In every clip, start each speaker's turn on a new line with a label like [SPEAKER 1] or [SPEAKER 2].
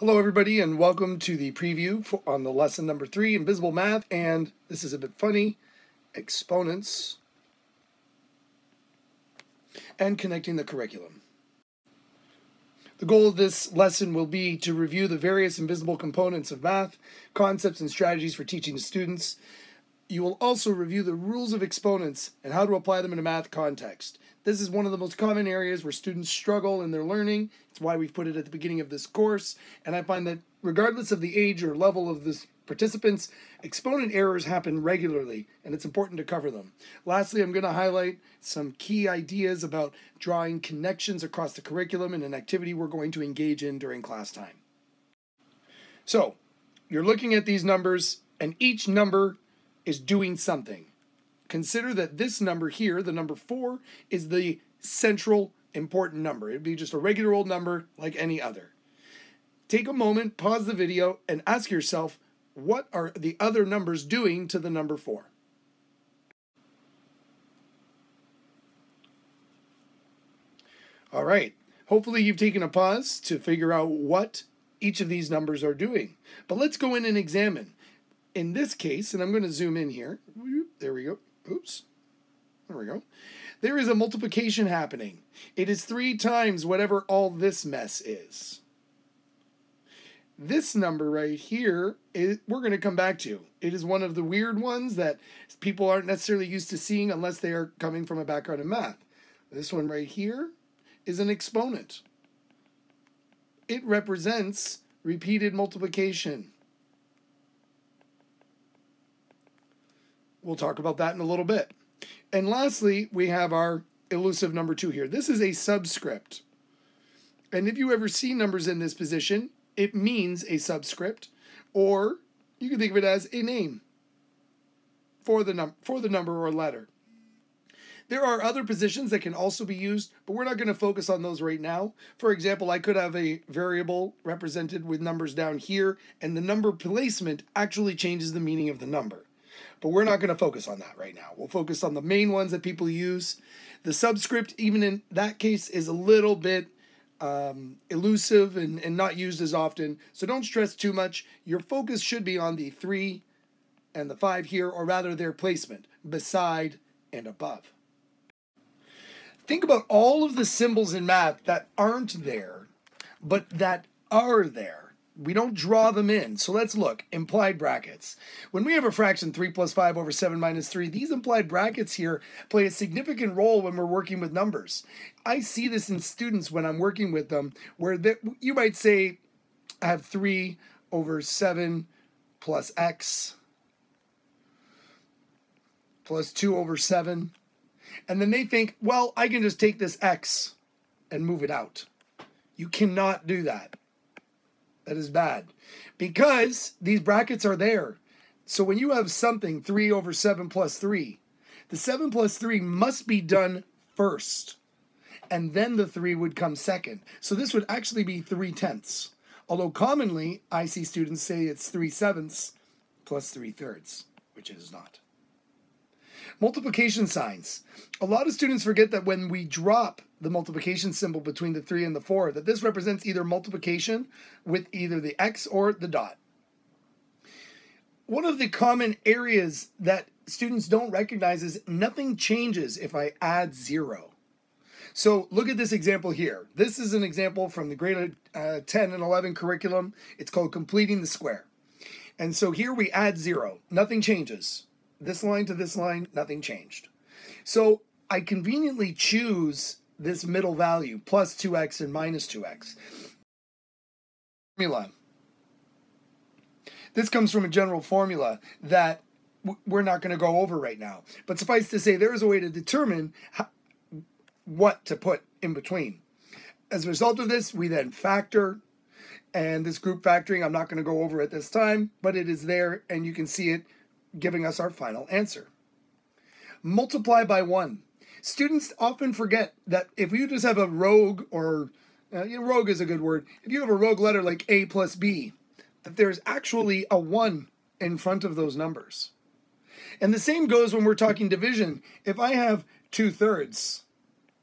[SPEAKER 1] Hello, everybody, and welcome to the preview for, on the lesson number three, Invisible Math, and this is a bit funny, exponents and connecting the curriculum. The goal of this lesson will be to review the various invisible components of math, concepts and strategies for teaching students. You will also review the rules of exponents and how to apply them in a math context. This is one of the most common areas where students struggle in their learning. It's why we've put it at the beginning of this course. And I find that regardless of the age or level of the participants, exponent errors happen regularly, and it's important to cover them. Lastly, I'm going to highlight some key ideas about drawing connections across the curriculum in an activity we're going to engage in during class time. So, you're looking at these numbers, and each number is doing something. Consider that this number here, the number 4, is the central important number. It'd be just a regular old number like any other. Take a moment, pause the video, and ask yourself, what are the other numbers doing to the number 4? All right. Hopefully you've taken a pause to figure out what each of these numbers are doing. But let's go in and examine. In this case, and I'm going to zoom in here. There we go. Oops. There we go. There is a multiplication happening. It is three times whatever all this mess is. This number right here, we're going to come back to. It is one of the weird ones that people aren't necessarily used to seeing unless they are coming from a background in math. This one right here is an exponent. It represents repeated multiplication. We'll talk about that in a little bit. And lastly, we have our elusive number two here. This is a subscript. And if you ever see numbers in this position, it means a subscript, or you can think of it as a name for the, num- for the number or letter. There are other positions that can also be used, but we're not going to focus on those right now. For example, I could have a variable represented with numbers down here, and the number placement actually changes the meaning of the number. But we're not going to focus on that right now. We'll focus on the main ones that people use. The subscript, even in that case, is a little bit um, elusive and, and not used as often. So don't stress too much. Your focus should be on the three and the five here, or rather their placement beside and above. Think about all of the symbols in math that aren't there, but that are there we don't draw them in. So let's look. Implied brackets. When we have a fraction 3 plus 5 over 7 minus 3, these implied brackets here play a significant role when we're working with numbers. I see this in students when I'm working with them, where they, you might say, I have 3 over 7 plus x plus 2 over 7. And then they think, well, I can just take this x and move it out. You cannot do that. That is bad. Because these brackets are there. So when you have something 3 over 7 plus 3, the 7 plus 3 must be done first. And then the 3 would come second. So this would actually be 3 tenths. Although commonly I see students say it's 3 sevenths plus 3 thirds, which it is not. Multiplication signs. A lot of students forget that when we drop the multiplication symbol between the 3 and the 4, that this represents either multiplication with either the x or the dot. One of the common areas that students don't recognize is nothing changes if I add 0. So look at this example here. This is an example from the grade uh, 10 and 11 curriculum. It's called completing the square. And so here we add 0. Nothing changes this line to this line, nothing changed. So I conveniently choose this middle value, plus 2x and minus 2x. Formula. This comes from a general formula that we're not going to go over right now. But suffice to say, there is a way to determine how, what to put in between. As a result of this, we then factor, and this group factoring I'm not going to go over at this time, but it is there, and you can see it giving us our final answer. Multiply by 1. Students often forget that if you just have a rogue, or uh, you know, rogue is a good word, if you have a rogue letter like A plus B, that there's actually a 1 in front of those numbers. And the same goes when we're talking division. If I have 2 thirds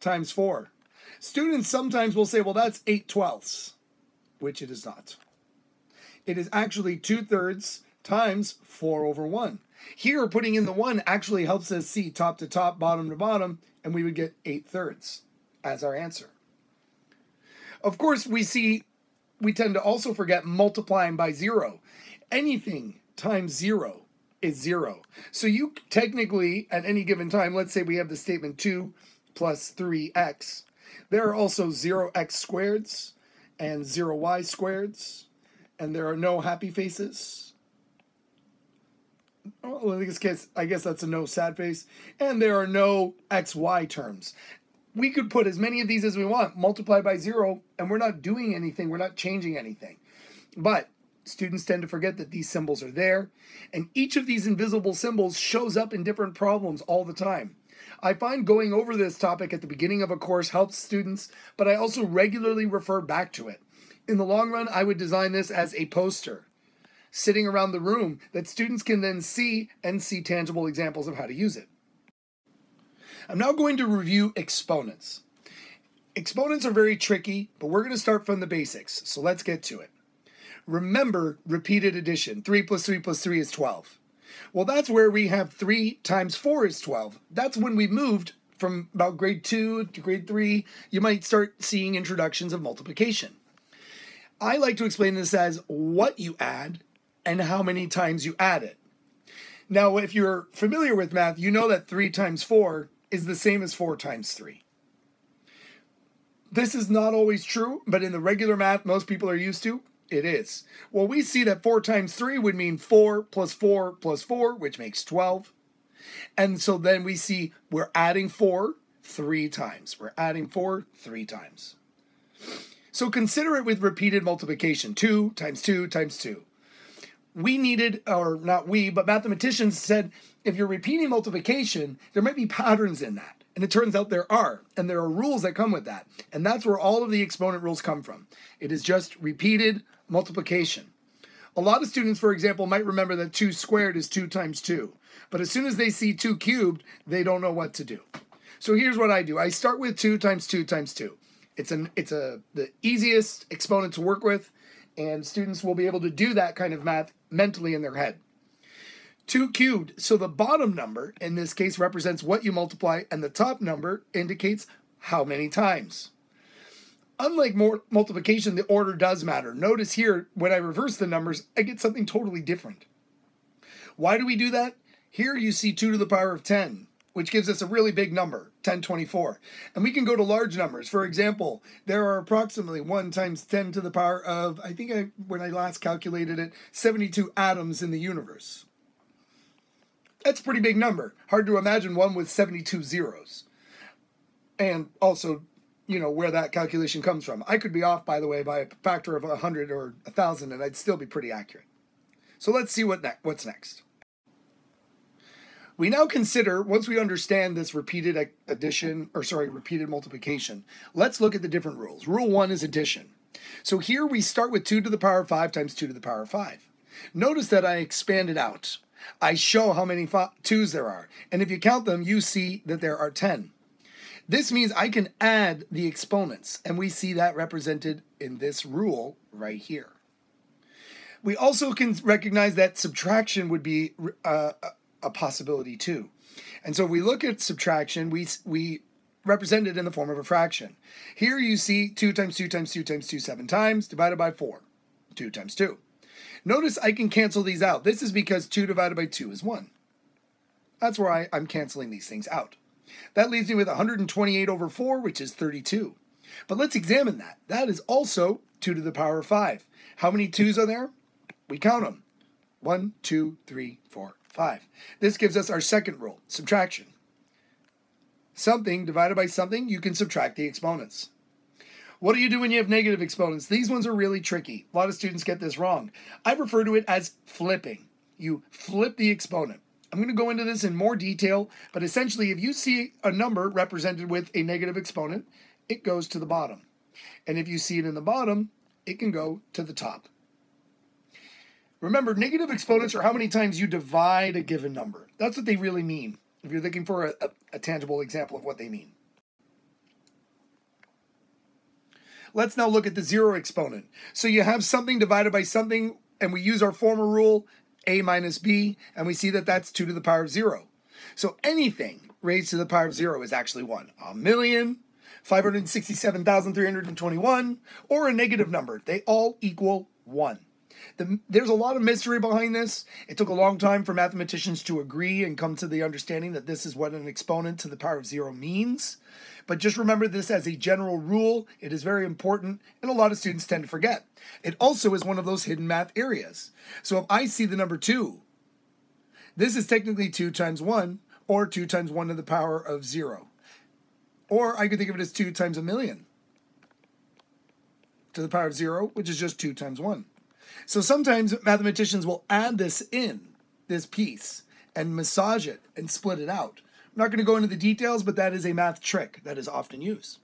[SPEAKER 1] times 4, students sometimes will say, well, that's 8 twelfths, which it is not. It is actually 2 thirds times 4 over 1. Here, putting in the 1 actually helps us see top to top, bottom to bottom, and we would get 8 thirds as our answer. Of course, we see, we tend to also forget multiplying by 0. Anything times 0 is 0. So you technically, at any given time, let's say we have the statement 2 plus 3x, there are also 0x squareds and 0y squareds, and there are no happy faces. Well, in this case, I guess that's a no sad face. And there are no xy terms. We could put as many of these as we want, multiply by zero, and we're not doing anything, we're not changing anything. But students tend to forget that these symbols are there, and each of these invisible symbols shows up in different problems all the time. I find going over this topic at the beginning of a course helps students, but I also regularly refer back to it. In the long run, I would design this as a poster sitting around the room that students can then see and see tangible examples of how to use it. I'm now going to review exponents. Exponents are very tricky, but we're going to start from the basics, so let's get to it. Remember repeated addition. 3 plus 3 plus 3 is 12. Well, that's where we have 3 times 4 is 12. That's when we moved from about grade 2 to grade 3. You might start seeing introductions of multiplication. I like to explain this as what you add and how many times you add it. Now, if you're familiar with math, you know that 3 times 4 is the same as 4 times 3. This is not always true, but in the regular math most people are used to, it is. Well, we see that 4 times 3 would mean 4 plus 4 plus 4, which makes 12. And so then we see we're adding 4 three times. We're adding 4 three times. So consider it with repeated multiplication 2 times 2 times 2 we needed, or not we, but mathematicians said if you're repeating multiplication, there might be patterns in that. And it turns out there are, and there are rules that come with that. And that's where all of the exponent rules come from. It is just repeated multiplication. A lot of students, for example, might remember that 2 squared is 2 times 2. But as soon as they see 2 cubed, they don't know what to do. So here's what I do. I start with 2 times 2 times 2. It's an it's a the easiest exponent to work with and students will be able to do that kind of math mentally in their head. 2 cubed, so the bottom number in this case represents what you multiply, and the top number indicates how many times. Unlike multiplication, the order does matter. Notice here, when I reverse the numbers, I get something totally different. Why do we do that? Here you see 2 to the power of 10 which gives us a really big number, 1024. And we can go to large numbers. For example, there are approximately 1 times 10 to the power of, I think I, when I last calculated it, 72 atoms in the universe. That's a pretty big number. Hard to imagine one with 72 zeros. And also, you know, where that calculation comes from. I could be off, by the way, by a factor of 100 or 1,000, and I'd still be pretty accurate. So let's see what ne- what's next. We now consider, once we understand this repeated addition, or sorry, repeated multiplication, let's look at the different rules. Rule one is addition. So here we start with 2 to the power of 5 times 2 to the power of 5. Notice that I expand it out. I show how many 2's there are. And if you count them, you see that there are 10. This means I can add the exponents, and we see that represented in this rule right here. We also can recognize that subtraction would be uh, a possibility too. And so we look at subtraction, we we represent it in the form of a fraction. Here you see 2 times 2 times 2 times 2 seven times divided by 4. 2 times 2. Notice I can cancel these out. This is because 2 divided by 2 is 1. That's where I, I'm canceling these things out. That leaves me with 128 over 4, which is 32. But let's examine that. That is also 2 to the power of 5. How many 2's are there? We count them. 1, 2, 3, 4, 5. This gives us our second rule, subtraction. Something divided by something, you can subtract the exponents. What do you do when you have negative exponents? These ones are really tricky. A lot of students get this wrong. I refer to it as flipping. You flip the exponent. I'm going to go into this in more detail, but essentially, if you see a number represented with a negative exponent, it goes to the bottom. And if you see it in the bottom, it can go to the top. Remember, negative exponents are how many times you divide a given number. That's what they really mean, if you're looking for a, a, a tangible example of what they mean. Let's now look at the zero exponent. So you have something divided by something and we use our former rule, a minus b, and we see that that's 2 to the power of 0. So anything raised to the power of 0 is actually 1. A million, 567,321, or a negative number. They all equal 1. The, there's a lot of mystery behind this. It took a long time for mathematicians to agree and come to the understanding that this is what an exponent to the power of 0 means. But just remember this as a general rule. It is very important, and a lot of students tend to forget. It also is one of those hidden math areas. So if I see the number 2, this is technically 2 times 1, or 2 times 1 to the power of 0. Or I could think of it as 2 times a million to the power of 0, which is just 2 times 1. So sometimes mathematicians will add this in, this piece, and massage it and split it out. I'm not going to go into the details, but that is a math trick that is often used.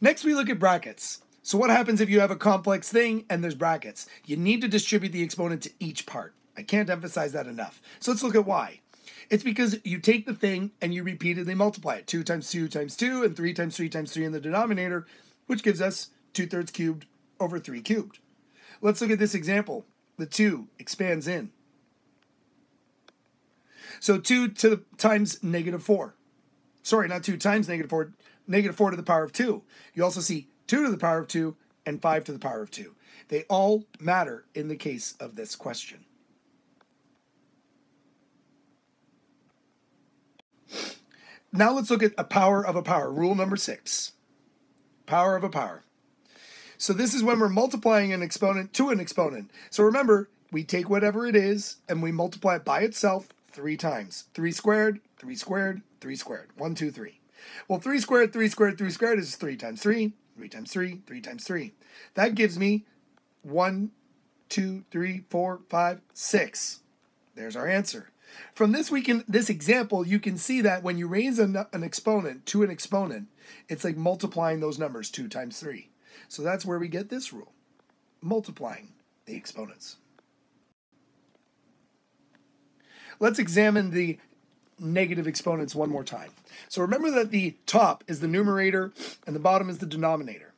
[SPEAKER 1] Next, we look at brackets. So what happens if you have a complex thing and there's brackets? You need to distribute the exponent to each part. I can't emphasize that enough. So let's look at why. It's because you take the thing and you repeatedly multiply it. 2 times 2 times 2 and 3 times 3 times 3 in the denominator, which gives us 2 thirds cubed over 3 cubed. Let's look at this example. The 2 expands in. So 2 to the times negative 4. Sorry, not 2 times negative 4, negative 4 to the power of 2. You also see 2 to the power of 2 and 5 to the power of 2. They all matter in the case of this question. Now let's look at a power of a power. Rule number six. Power of a power. So this is when we're multiplying an exponent to an exponent. So remember, we take whatever it is and we multiply it by itself three times. 3 squared, 3 squared, 3 squared. 1, 2, 3. Well, 3 squared, 3 squared, 3 squared is 3 times 3, 3 times 3, 3 times 3. That gives me 1, 2, 3, 4, 5, 6. There's our answer. From this we can this example, you can see that when you raise an, an exponent to an exponent, it's like multiplying those numbers 2 times 3. So that's where we get this rule, multiplying the exponents. Let's examine the negative exponents one more time. So remember that the top is the numerator and the bottom is the denominator.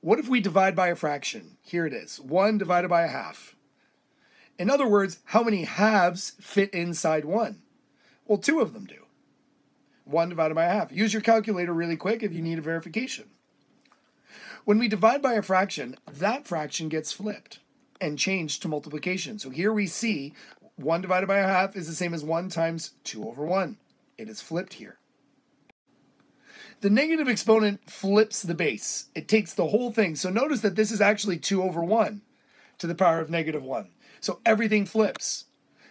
[SPEAKER 1] What if we divide by a fraction? Here it is, 1 divided by a half. In other words, how many halves fit inside 1? Well, two of them do. 1 divided by a half. Use your calculator really quick if you need a verification. When we divide by a fraction, that fraction gets flipped and changed to multiplication. So here we see 1 divided by a half is the same as 1 times 2 over 1. It is flipped here. The negative exponent flips the base. It takes the whole thing. So notice that this is actually 2 over 1 to the power of negative 1. So everything flips.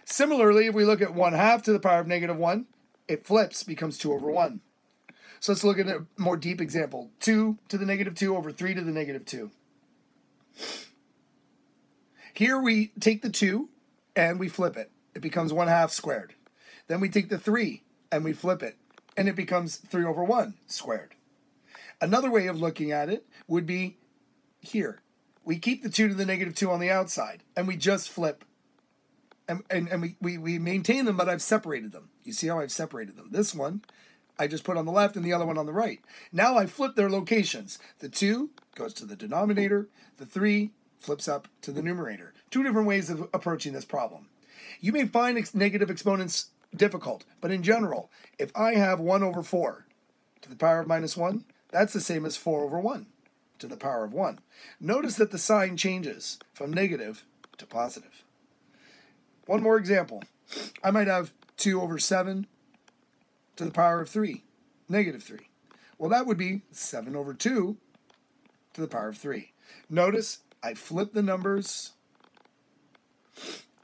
[SPEAKER 1] Similarly, if we look at 1 half to the power of negative 1, it flips, becomes 2 over 1. So let's look at a more deep example. 2 to the negative 2 over 3 to the negative 2. Here we take the 2 and we flip it. It becomes 1 half squared. Then we take the 3 and we flip it. And it becomes 3 over 1 squared. Another way of looking at it would be here. We keep the 2 to the negative 2 on the outside. And we just flip. And, and, and we, we, we maintain them, but I've separated them. You see how I've separated them? This one I just put on the left and the other one on the right. Now I flip their locations. The 2 goes to the denominator, the 3 flips up to the numerator. Two different ways of approaching this problem. You may find ex negative exponents difficult, but in general, if I have 1 over 4 to the power of minus 1, that's the same as 4 over 1 to the power of 1. Notice that the sign changes from negative to positive. One more example. I might have 2 over 7 to the power of 3, negative 3. Well, that would be 7 over 2 to the power of 3. Notice I flip the numbers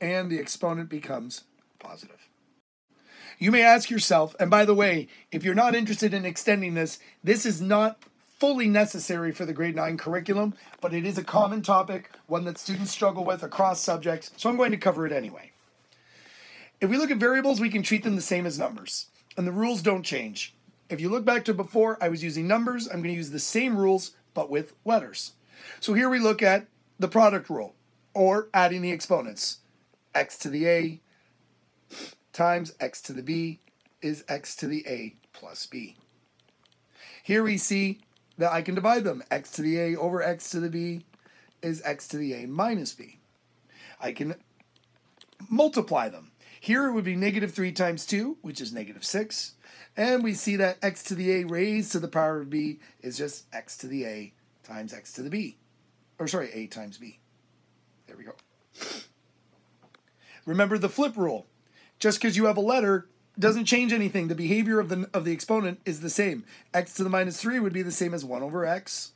[SPEAKER 1] and the exponent becomes positive. You may ask yourself, and by the way, if you're not interested in extending this, this is not fully necessary for the grade 9 curriculum, but it is a common topic, one that students struggle with across subjects, so I'm going to cover it anyway. If we look at variables, we can treat them the same as numbers and the rules don't change. If you look back to before, I was using numbers. I'm going to use the same rules, but with letters. So here we look at the product rule, or adding the exponents. x to the a times x to the b is x to the a plus b. Here we see that I can divide them. x to the a over x to the b is x to the a minus b. I can multiply them. Here it would be negative 3 times 2, which is negative 6. And we see that x to the a raised to the power of b is just x to the a times x to the b. Or sorry, a times b. There we go. Remember the flip rule. Just because you have a letter doesn't change anything. The behavior of the, of the exponent is the same. x to the minus 3 would be the same as 1 over x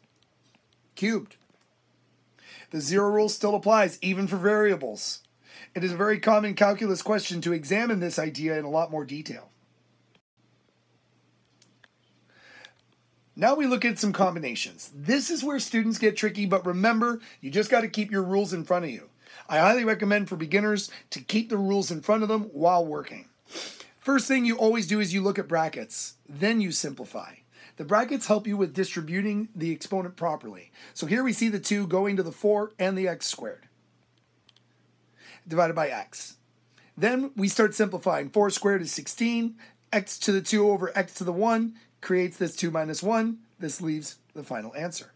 [SPEAKER 1] cubed. The zero rule still applies, even for variables. It is a very common calculus question to examine this idea in a lot more detail. Now we look at some combinations. This is where students get tricky, but remember, you just got to keep your rules in front of you. I highly recommend for beginners to keep the rules in front of them while working. First thing you always do is you look at brackets, then you simplify. The brackets help you with distributing the exponent properly. So here we see the 2 going to the 4 and the x squared divided by x. Then we start simplifying. 4 squared is 16. x to the 2 over x to the 1 creates this 2 minus 1. This leaves the final answer.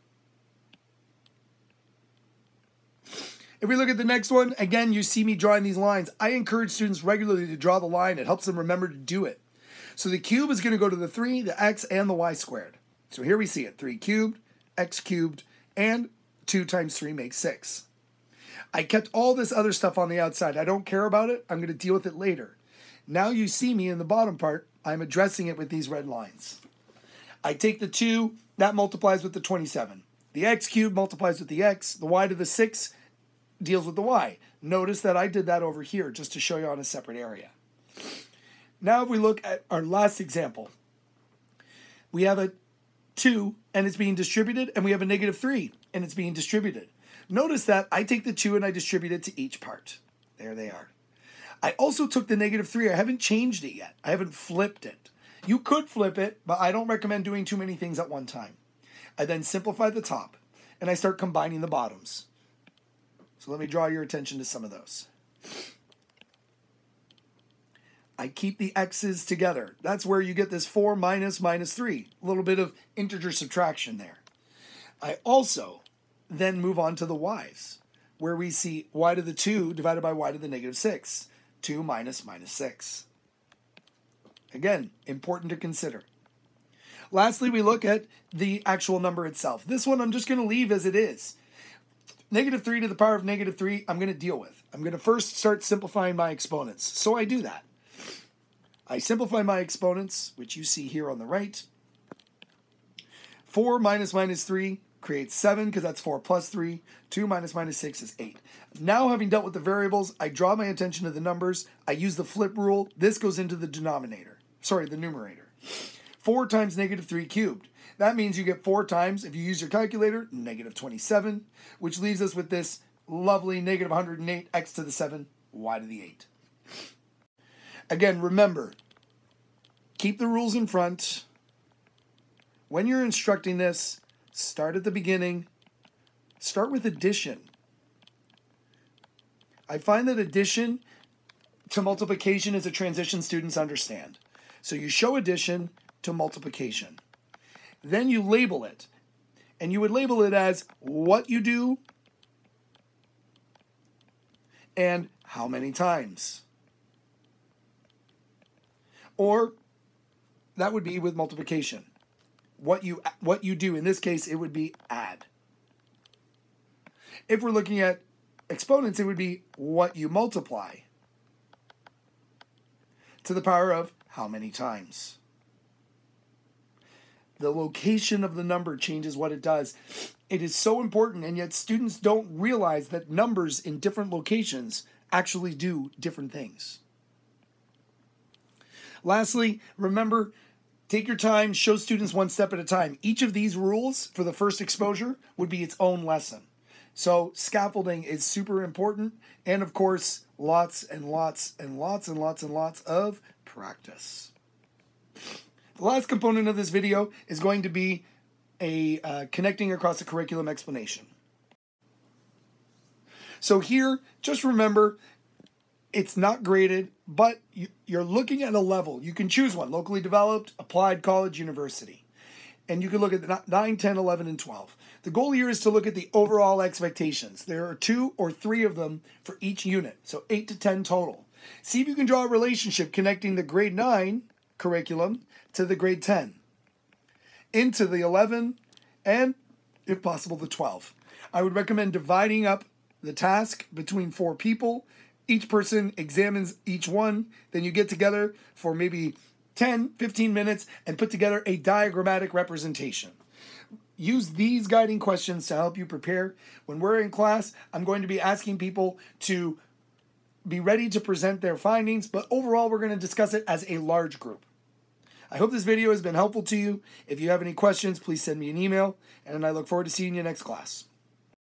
[SPEAKER 1] If we look at the next one, again, you see me drawing these lines. I encourage students regularly to draw the line. It helps them remember to do it. So the cube is going to go to the 3, the x, and the y squared. So here we see it. 3 cubed, x cubed, and 2 times 3 makes 6. I kept all this other stuff on the outside. I don't care about it. I'm going to deal with it later. Now you see me in the bottom part. I'm addressing it with these red lines. I take the 2, that multiplies with the 27. The x cubed multiplies with the x. The y to the 6 deals with the y. Notice that I did that over here just to show you on a separate area. Now if we look at our last example, we have a 2 and it's being distributed, and we have a negative 3 and it's being distributed. Notice that I take the 2 and I distribute it to each part. There they are. I also took the negative 3. I haven't changed it yet. I haven't flipped it. You could flip it, but I don't recommend doing too many things at one time. I then simplify the top, and I start combining the bottoms. So let me draw your attention to some of those. I keep the x's together. That's where you get this 4 minus minus 3. A little bit of integer subtraction there. I also then move on to the y's, where we see y to the 2 divided by y to the negative 6. 2 minus minus 6. Again, important to consider. Lastly, we look at the actual number itself. This one I'm just going to leave as it is. Negative 3 to the power of negative 3, I'm going to deal with. I'm going to first start simplifying my exponents. So I do that. I simplify my exponents, which you see here on the right. 4 minus minus 3 creates 7 because that's 4 plus 3. 2 minus minus 6 is 8. Now having dealt with the variables, I draw my attention to the numbers. I use the flip rule. This goes into the denominator sorry, the numerator. 4 times negative 3 cubed. That means you get 4 times, if you use your calculator, negative 27, which leaves us with this lovely negative 108 x to the 7, y to the 8. Again, remember, keep the rules in front. When you're instructing this, start at the beginning. Start with addition. I find that addition to multiplication is a transition students understand. So you show addition to multiplication. Then you label it. And you would label it as what you do and how many times. Or that would be with multiplication. What you what you do in this case it would be add. If we're looking at exponents it would be what you multiply to the power of how many times. The location of the number changes what it does. It is so important, and yet students don't realize that numbers in different locations actually do different things. Lastly, remember take your time, show students one step at a time. Each of these rules for the first exposure would be its own lesson. So, scaffolding is super important, and of course, lots and lots and lots and lots and lots of practice. The last component of this video is going to be a uh, connecting across the curriculum explanation. So here, just remember, it's not graded, but you, you're looking at a level. You can choose one, locally developed, applied, college, university. and you can look at the 9, 10, 11, and 12. The goal here is to look at the overall expectations. There are two or three of them for each unit, so 8 to 10 total. See if you can draw a relationship connecting the grade 9 curriculum to the grade 10, into the 11, and if possible, the 12. I would recommend dividing up the task between four people. Each person examines each one. Then you get together for maybe 10, 15 minutes and put together a diagrammatic representation. Use these guiding questions to help you prepare. When we're in class, I'm going to be asking people to be ready to present their findings, but overall, we're going to discuss it as a large group. I hope this video has been helpful to you. If you have any questions, please send me an email, and I look forward to seeing you next class.